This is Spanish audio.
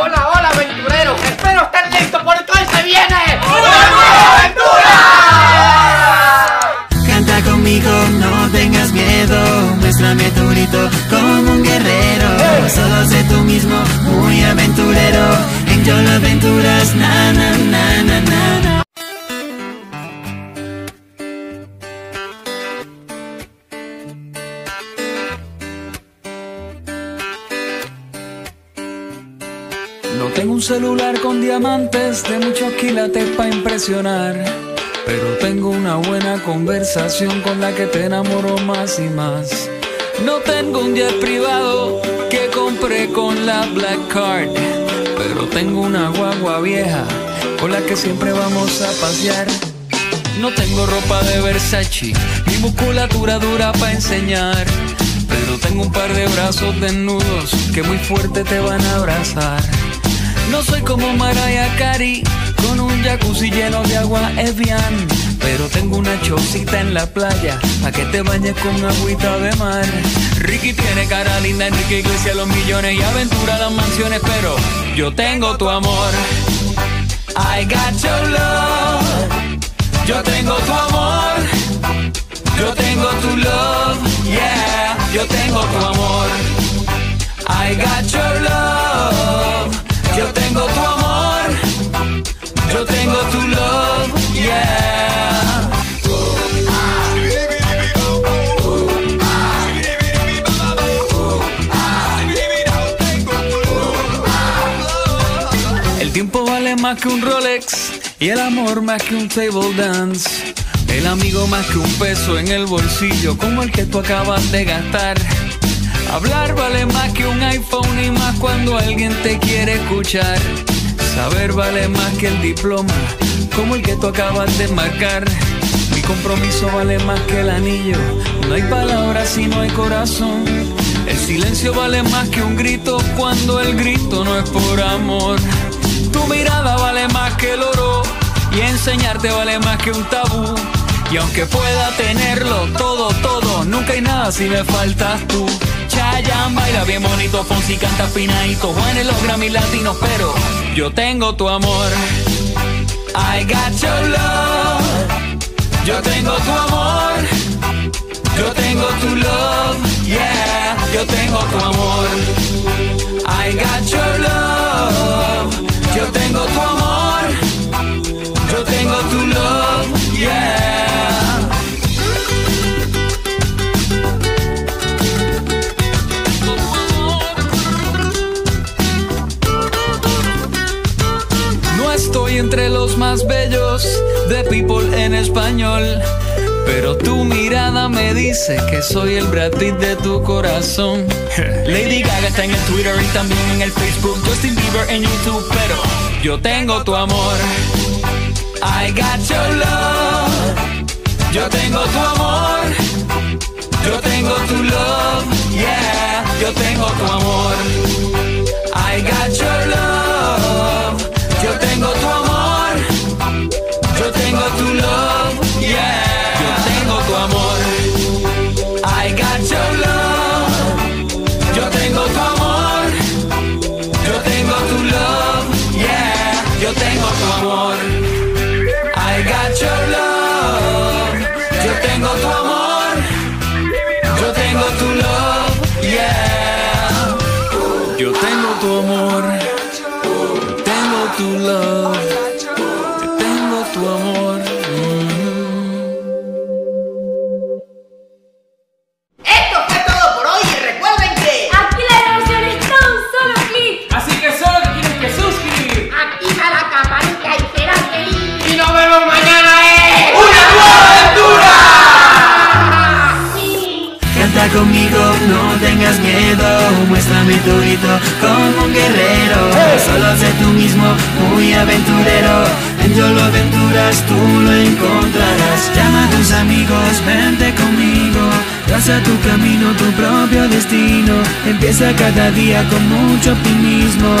Hola, hola, aventurero. Espero estar listo porque hoy se viene una nueva aventura. Canta conmigo, no tengas miedo. Muéstrame tu grito como un guerrero. Solo sé tú mismo, muy aventurero. En Yolo Aventuras, No tengo un celular con diamantes de muchos quilates para impresionar. Pero tengo una buena conversación con la que te enamoro más y más. No tengo un jet privado que compré con la Black Card. Pero tengo una guagua vieja con la que siempre vamos a pasear. No tengo ropa de Versace, ni musculatura dura para enseñar. Pero tengo un par de brazos desnudos que muy fuerte te van a abrazar. No soy como Mariah Carey con un jacuzzi lleno de agua Evian. Pero tengo una chocita en la playa pa' que te bañes con agüita de mar. Ricky tiene cara linda, Enrique Iglesias los millones y aventura las mansiones. Pero yo tengo tu amor. I got your love. Yo tengo tu amor. Yo tengo tu love. Yeah. Yo tengo tu amor. I got your love. El tiempo vale más que un Rolex y el amor más que un table dance. El amigo más que un peso en el bolsillo como el que tú acabas de gastar. Hablar vale más que un iPhone y más cuando alguien te quiere escuchar. Saber vale más que el diploma como el que tú acabas de marcar. Mi compromiso vale más que el anillo. No hay palabras si no hay corazón. El silencio vale más que un grito cuando el grito no es por amor. Tu mirada vale más que el oro y enseñarte vale más que un tabú. Y aunque pueda tenerlo todo, todo, nunca hay nada si me faltas tú. Chayanne baila bien bonito, Fonsi canta finadito, Juan en los Grammy latinos, pero yo tengo tu amor. I got your love. Yo tengo tu amor. Yo tengo tu love. Yeah, yo tengo tu amor. Yo tengo tu love. Yeah. No estoy entre los más bellos de People en español. Pero tu mirada me dice que soy el Brad Pitt de tu corazón. Lady Gaga está en el Twitter y también en el Facebook. Justin Bieber en YouTube, pero yo tengo tu amor. I got your love. Yo tengo tu amor. Yo tengo tu love. Yeah, yo tengo tu amor. I got your love. Yo tengo tu amor. Yo tengo tu love. Tengo tu love. Muéstrame tu grito como un guerrero. Solo sé tú mismo, muy aventurero. En Yolo Aventuras tú lo encontrarás. Llama a tus amigos, vente conmigo. Traza tu camino, tu propio destino. Empieza cada día con mucho optimismo.